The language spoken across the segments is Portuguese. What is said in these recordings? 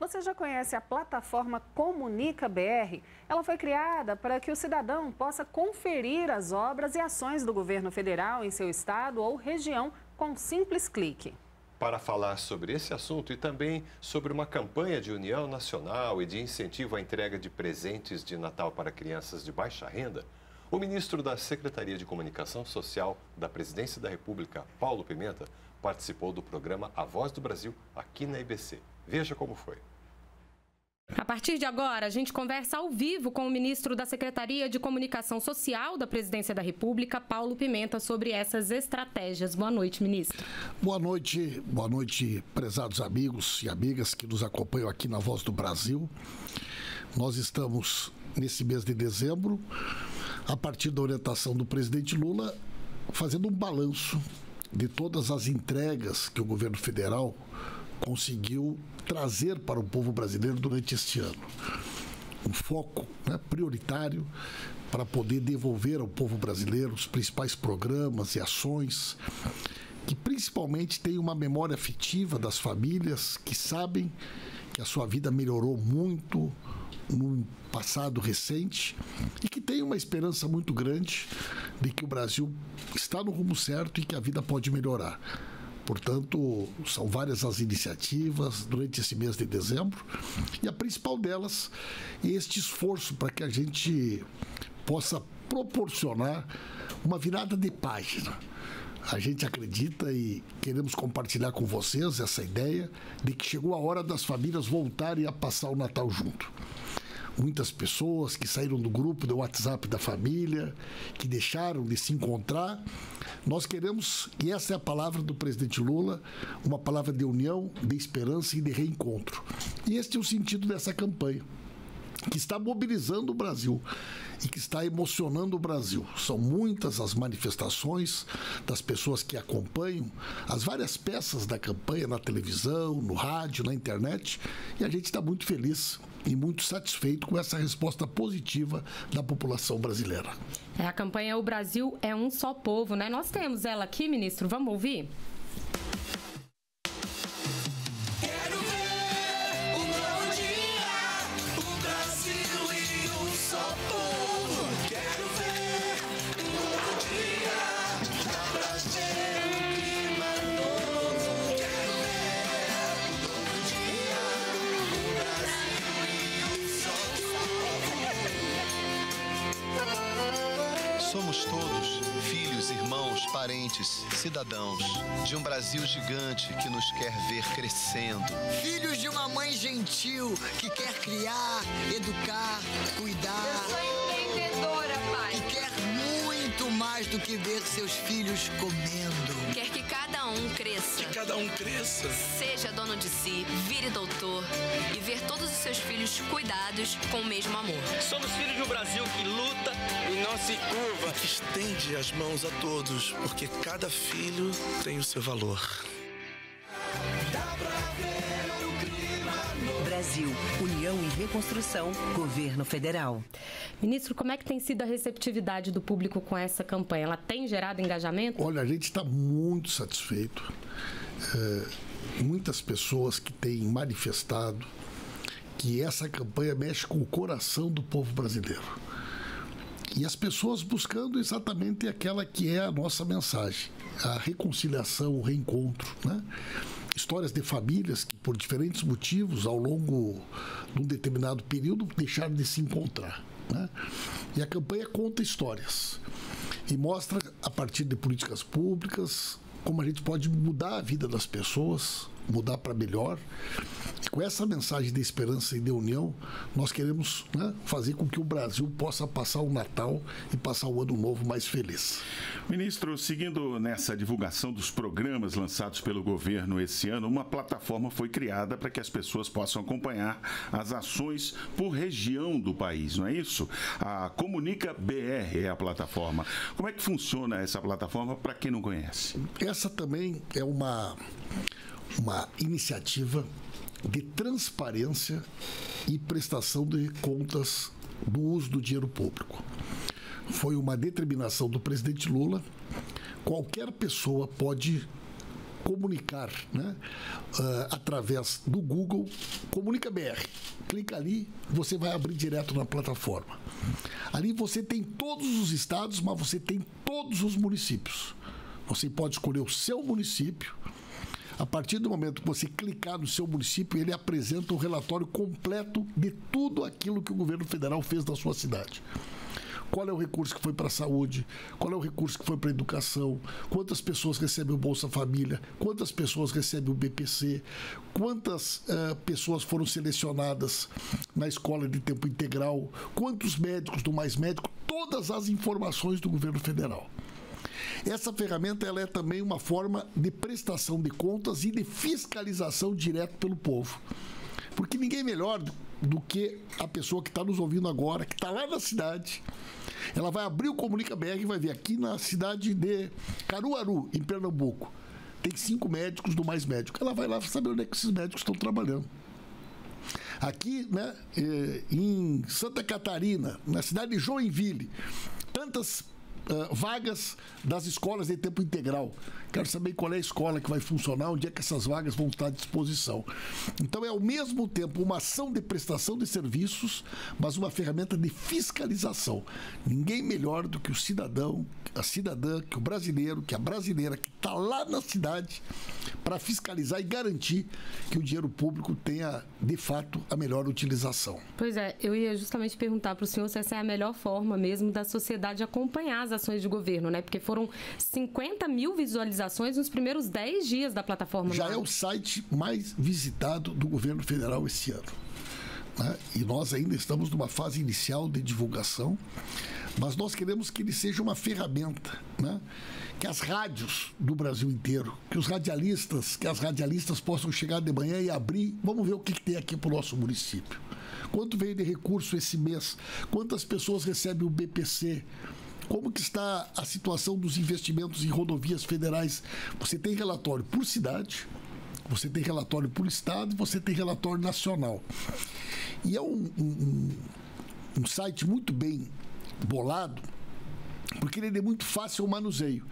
Você já conhece a plataforma Comunica BR? Ela foi criada para que o cidadão possa conferir as obras e ações do governo federal em seu estado ou região com um simples clique. Para falar sobre esse assunto e também sobre uma campanha de união nacional e de incentivo à entrega de presentes de Natal para crianças de baixa renda, o ministro da Secretaria de Comunicação Social da Presidência da República, Paulo Pimenta, participou do programa A Voz do Brasil aqui na IBC. Veja como foi. A partir de agora, a gente conversa ao vivo com o ministro da Secretaria de Comunicação Social da Presidência da República, Paulo Pimenta, sobre essas estratégias. Boa noite, ministro. Boa noite, boa noite, prezados amigos e amigas que nos acompanham aqui na Voz do Brasil. Nós estamos nesse mês de dezembro, a partir da orientação do presidente Lula, fazendo um balanço de todas as entregas que o governo federal conseguiu trazer para o povo brasileiro durante este ano. Um foco né, prioritário para poder devolver ao povo brasileiro os principais programas e ações que principalmente têm uma memória afetiva das famílias que sabem que a sua vida melhorou muito num passado recente e que tem uma esperança muito grande de que o Brasil está no rumo certo e que a vida pode melhorar. Portanto, são várias as iniciativas durante esse mês de dezembro e a principal delas é este esforço para que a gente possa proporcionar uma virada de página. A gente acredita e queremos compartilhar com vocês essa ideia de que chegou a hora das famílias voltarem a passar o Natal junto muitas pessoas que saíram do grupo do WhatsApp da família, que deixaram de se encontrar. Nós queremos, e essa é a palavra do presidente Lula, uma palavra de união, de esperança e de reencontro. E este é o sentido dessa campanha, que está mobilizando o Brasil e que está emocionando o Brasil. São muitas as manifestações das pessoas que acompanham as várias peças da campanha na televisão, no rádio, na internet, e a gente está muito feliz e muito satisfeito com essa resposta positiva da população brasileira. É, a campanha O Brasil é um só povo, né? Nós temos ela aqui, ministro. Vamos ouvir? Somos todos filhos, irmãos, parentes, cidadãos de um Brasil gigante que nos quer ver crescendo. Filhos de uma mãe gentil que quer criar, educar, cuidar. Do que ver seus filhos comendo. Quer que cada um cresça. Que cada um cresça. Seja dono de si, vire doutor e ver todos os seus filhos cuidados com o mesmo amor. Somos filhos de um Brasil que luta e não se curva. Que estende as mãos a todos, porque cada filho tem o seu valor. Brasil, União e Reconstrução, Governo Federal. Ministro, como é que tem sido a receptividade do público com essa campanha? Ela tem gerado engajamento? Olha, a gente está muito satisfeito. É, muitas pessoas que têm manifestado que essa campanha mexe com o coração do povo brasileiro. E as pessoas buscando exatamente aquela que é a nossa mensagem: a reconciliação, o reencontro. Né? Histórias de famílias que, por diferentes motivos, ao longo de um determinado período, deixaram de se encontrar. Né? E a campanha conta histórias e mostra, a partir de políticas públicas, como a gente pode mudar a vida das pessoas, mudar para melhor. E com essa mensagem de esperança e de união, nós queremos né, fazer com que o Brasil possa passar o Natal e passar o Ano Novo mais feliz. Ministro, seguindo nessa divulgação dos programas lançados pelo governo esse ano, uma plataforma foi criada para que as pessoas possam acompanhar as ações por região do país, não é isso? A Comunica BR é a plataforma. Como é que funciona essa plataforma para quem não conhece? Essa também é uma uma iniciativa de transparência e prestação de contas do uso do dinheiro público. Foi uma determinação do presidente Lula. Qualquer pessoa pode comunicar né, uh, através do Google Comunica BR. Clica ali, você vai abrir direto na plataforma. Ali você tem todos os estados, mas você tem todos os municípios. Você pode escolher o seu município. A partir do momento que você clicar no seu município, ele apresenta um relatório completo de tudo aquilo que o governo federal fez na sua cidade. Qual é o recurso que foi para a saúde, qual é o recurso que foi para a educação, quantas pessoas recebem o Bolsa Família, quantas pessoas recebem o BPC, quantas uh, pessoas foram selecionadas na escola de tempo integral, quantos médicos do Mais Médico, todas as informações do governo federal. Essa ferramenta ela é também uma forma de prestação de contas e de fiscalização direto pelo povo. Porque ninguém melhor do que a pessoa que está nos ouvindo agora, que está lá na cidade. Ela vai abrir o Comunica BR e vai ver aqui na cidade de Caruaru, em Pernambuco. Tem cinco médicos do Mais Médico. Ela vai lá saber onde é que esses médicos estão trabalhando. Aqui, né, eh, em Santa Catarina, na cidade de Joinville, tantas uh, vagas das escolas de tempo integral. Quero saber qual é a escola que vai funcionar, onde é que essas vagas vão estar à disposição. Então é ao mesmo tempo uma ação de prestação de serviços, mas uma ferramenta de fiscalização. Ninguém melhor do que o cidadão, a cidadã, que o brasileiro, que a brasileira que está lá na cidade para fiscalizar e garantir que o dinheiro público tenha de fato a melhor utilização. Pois é, eu ia justamente perguntar para o senhor se essa é a melhor forma mesmo da sociedade acompanhar as ações de governo, né? Porque foram 50 mil visualizações nos primeiros 10 dias da plataforma. Já é o site mais visitado do governo federal esse ano. Né? E nós ainda estamos numa fase inicial de divulgação, mas nós queremos que ele seja uma ferramenta, né? que as rádios do Brasil inteiro, que os radialistas, que as radialistas possam chegar de manhã e abrir, vamos ver o que, que tem aqui para o nosso município. Quanto veio de recurso esse mês? Quantas pessoas recebem o BPC? Como que está a situação dos investimentos em rodovias federais? Você tem relatório por cidade, você tem relatório por estado, você tem relatório nacional. E é um, um, um site muito bem bolado, porque ele é muito fácil o manuseio.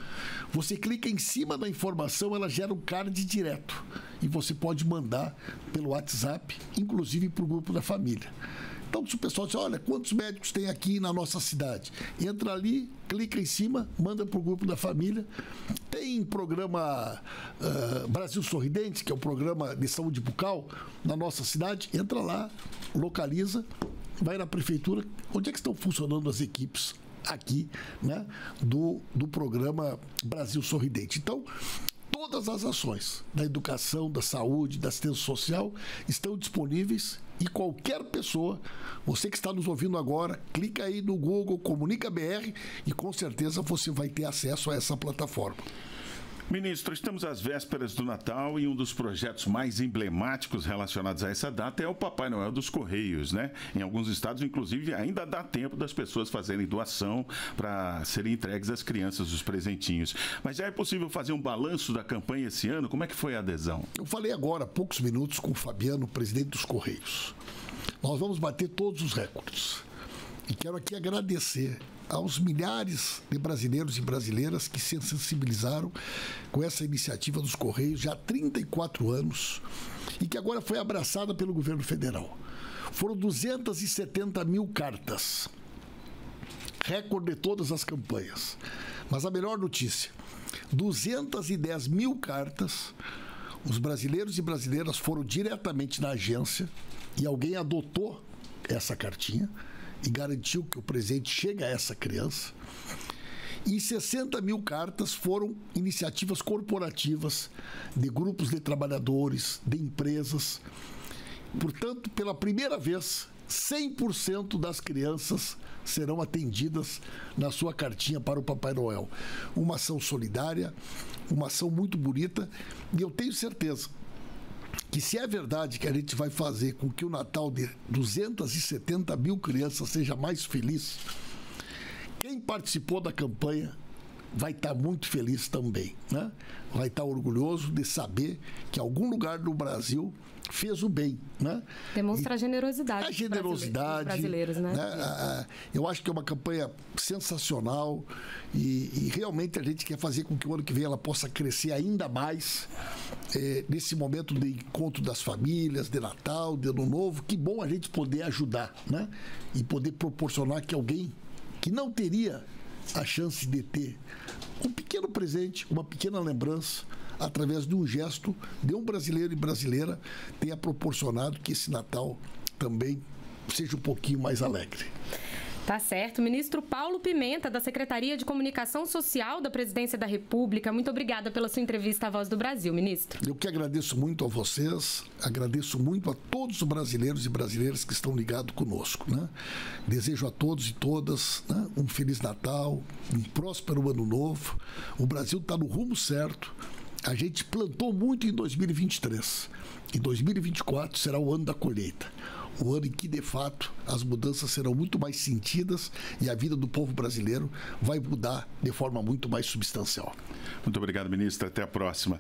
Você clica em cima da informação, ela gera um card direto. E você pode mandar pelo WhatsApp, inclusive para o grupo da família. Então, se o pessoal diz, olha, quantos médicos tem aqui na nossa cidade? Entra ali, clica em cima, manda para o grupo da família. Tem programa uh, Brasil Sorridente, que é o programa de saúde bucal na nossa cidade. Entra lá, localiza, vai na prefeitura. Onde é que estão funcionando as equipes aqui, né, do, do programa Brasil Sorridente? Então, todas as ações da educação, da saúde, da assistência social estão disponíveis e qualquer pessoa, você que está nos ouvindo agora, clica aí no Google Comunica BR e com certeza você vai ter acesso a essa plataforma. Ministro, estamos às vésperas do Natal e um dos projetos mais emblemáticos relacionados a essa data é o Papai Noel dos Correios, né? Em alguns estados, inclusive, ainda dá tempo das pessoas fazerem doação para serem entregues às crianças os presentinhos. Mas já é possível fazer um balanço da campanha esse ano? Como é que foi a adesão? Eu falei agora há poucos minutos com o Fabiano, presidente dos Correios. Nós vamos bater todos os recordes. E quero aqui agradecer aos milhares de brasileiros e brasileiras que se sensibilizaram com essa iniciativa dos Correios já há 34 anos e que agora foi abraçada pelo governo federal. Foram 270 mil cartas, recorde de todas as campanhas. Mas a melhor notícia: 210 mil cartas. Os brasileiros e brasileiras foram diretamente na agência e alguém adotou essa cartinha e garantiu que o presente chega a essa criança. E 60 mil cartas foram iniciativas corporativas de grupos de trabalhadores, de empresas. Portanto, pela primeira vez, 100% das crianças serão atendidas na sua cartinha para o Papai Noel. Uma ação solidária, uma ação muito bonita, e eu tenho certeza que se é verdade que a gente vai fazer com que o Natal de 270 mil crianças seja mais feliz, quem participou da campanha vai estar muito feliz também, né? Vai estar orgulhoso de saber que algum lugar do Brasil fez o bem, né? Demonstra a generosidade. A generosidade. brasileiros, né? né? Eu acho que é uma campanha sensacional e, e, realmente a gente quer fazer com que o ano que vem ela possa crescer ainda mais é, nesse momento de encontro das famílias, de Natal, de Ano Novo, que bom a gente poder ajudar, né? E poder proporcionar que alguém que não teria a chance de ter um pequeno presente, uma pequena lembrança, através de um gesto de um brasileiro e brasileira, tenha proporcionado que esse Natal também seja um pouquinho mais alegre. Tá certo. Ministro Paulo Pimenta, da Secretaria de Comunicação Social da Presidência da República, muito obrigada pela sua entrevista à Voz do Brasil, ministro. Eu que agradeço muito a vocês, agradeço muito a todos os brasileiros e brasileiras que estão ligados conosco. Né? Desejo a todos e todas né, um Feliz Natal, um próspero Ano Novo. O Brasil está no rumo certo. A gente plantou muito em 2023. E 2024 será o ano da colheita o ano em que, de fato, as mudanças serão muito mais sentidas e a vida do povo brasileiro vai mudar de forma muito mais substancial. Muito obrigado, ministro. Até a próxima.